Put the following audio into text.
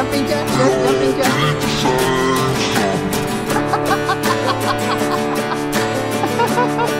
jumping jacks, yes, jumping jacks.